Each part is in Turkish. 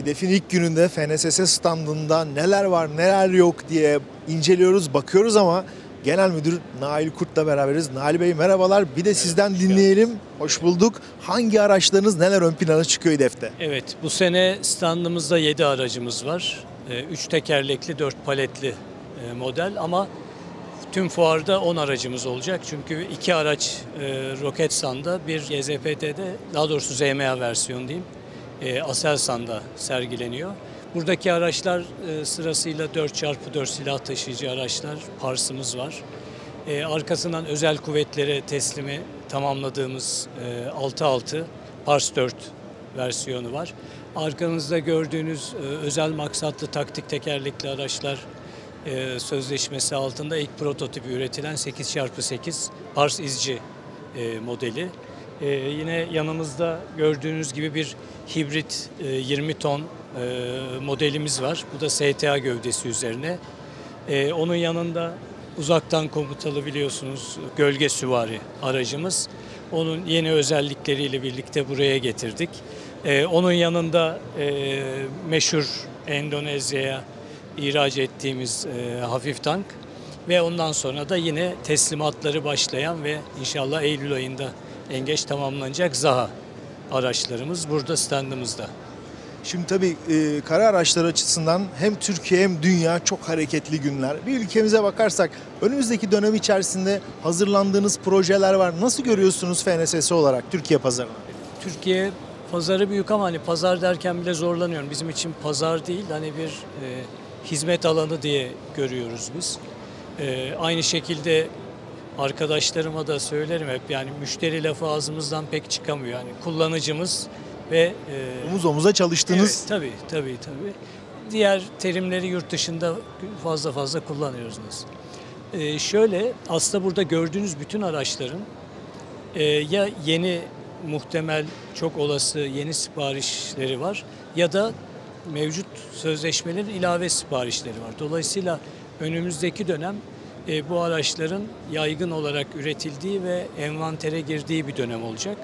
Hedefin ilk gününde FNSS standında neler var neler yok diye inceliyoruz, bakıyoruz ama Genel Müdür Nail Kurt'la beraberiz. Nail Bey merhabalar. Bir de sizden dinleyelim. Hoş bulduk. Hangi araçlarınız neler ön plana çıkıyor hedefte? Evet, bu sene standımızda 7 aracımız var. 3 tekerlekli, 4 paletli e, model ama tüm fuarda 10 aracımız olacak. Çünkü iki araç e, Roketsan'da, bir GZPT'de, daha doğrusu ZMA versiyon diyeyim, e, Aselsan'da sergileniyor. Buradaki araçlar e, sırasıyla 4x4 silah taşıyıcı araçlar, Pars'ımız var. E, arkasından özel kuvvetlere teslimi tamamladığımız e, 6.6 Pars 4 versiyonu var. Arkanızda gördüğünüz e, özel maksatlı taktik tekerlekli araçlar e, sözleşmesi altında ilk prototipi üretilen 8x8 Pars izci e, modeli. E, yine yanımızda gördüğünüz gibi bir hibrit e, 20 ton e, modelimiz var. Bu da STA gövdesi üzerine. E, onun yanında uzaktan komutalı biliyorsunuz gölge süvari aracımız. Onun yeni özellikleriyle birlikte buraya getirdik. E, onun yanında e, meşhur Endonezya'ya ihraç ettiğimiz e, hafif tank ve ondan sonra da yine teslimatları başlayan ve inşallah Eylül ayında en geç tamamlanacak ZAHA araçlarımız burada standımızda. Şimdi tabii e, kara araçlar açısından hem Türkiye hem dünya çok hareketli günler. Bir ülkemize bakarsak önümüzdeki dönem içerisinde hazırlandığınız projeler var. Nasıl görüyorsunuz FNSS olarak Türkiye pazarını? Türkiye pazarı büyük ama hani pazar derken bile zorlanıyorum. Bizim için pazar değil hani bir e, hizmet alanı diye görüyoruz biz. E, aynı şekilde arkadaşlarıma da söylerim hep yani müşteri lafı ağzımızdan pek çıkamıyor. Yani kullanıcımız ve e, Omuz omuza çalıştığınız Evet, tabii tabii tabii. Diğer terimleri yurt dışında fazla fazla kullanıyoruz biz. Ee, şöyle aslında burada gördüğünüz bütün araçların e, ya yeni muhtemel çok olası yeni siparişleri var ya da mevcut sözleşmelerin ilave siparişleri var. Dolayısıyla önümüzdeki dönem e, bu araçların yaygın olarak üretildiği ve envantere girdiği bir dönem olacak.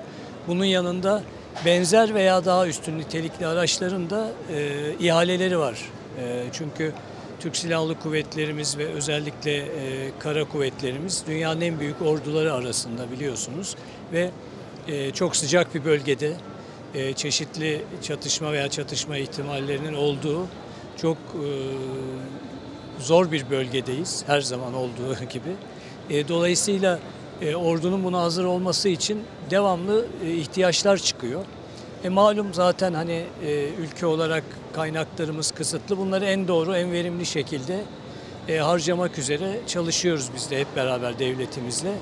Bunun yanında benzer veya daha üstün nitelikli araçların da e, ihaleleri var. E, çünkü Türk Silahlı Kuvvetlerimiz ve özellikle e, kara kuvvetlerimiz dünyanın en büyük orduları arasında biliyorsunuz ve e, çok sıcak bir bölgede e, çeşitli çatışma veya çatışma ihtimallerinin olduğu çok e, zor bir bölgedeyiz her zaman olduğu gibi. E, dolayısıyla e, ordunun buna hazır olması için devamlı e, ihtiyaçlar çıkıyor. E, malum zaten hani ülke olarak kaynaklarımız kısıtlı. Bunları en doğru, en verimli şekilde harcamak üzere çalışıyoruz biz de hep beraber devletimizle.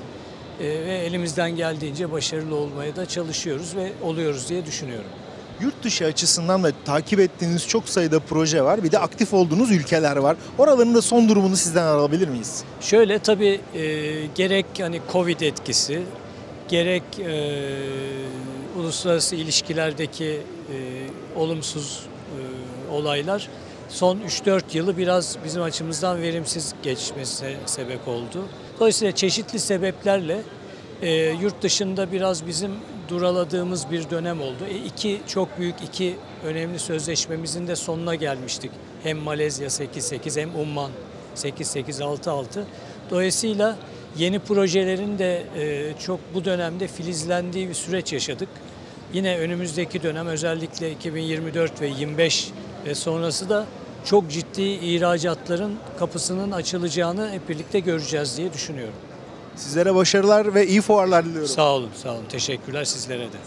Ve elimizden geldiğince başarılı olmaya da çalışıyoruz ve oluyoruz diye düşünüyorum. Yurt dışı açısından da takip ettiğiniz çok sayıda proje var. Bir de aktif olduğunuz ülkeler var. Oraların da son durumunu sizden alabilir miyiz? Şöyle tabii e, gerek hani Covid etkisi, gerek e, uluslararası ilişkilerdeki e, olumsuz e, olaylar son 3-4 yılı biraz bizim açımızdan verimsiz geçmesine sebep oldu. Dolayısıyla çeşitli sebeplerle e, yurt dışında biraz bizim duraladığımız bir dönem oldu. E, iki çok büyük iki önemli sözleşmemizin de sonuna gelmiştik. Hem Malezya 8-8 hem Umman 8-8-6-6. Dolayısıyla yeni projelerin de e, çok bu dönemde filizlendiği bir süreç yaşadık. Yine önümüzdeki dönem özellikle 2024 ve 25 ve sonrası da çok ciddi ihracatların kapısının açılacağını hep birlikte göreceğiz diye düşünüyorum. Sizlere başarılar ve iyi fuarlar diliyorum. Sağ olun, sağ olun. Teşekkürler sizlere de.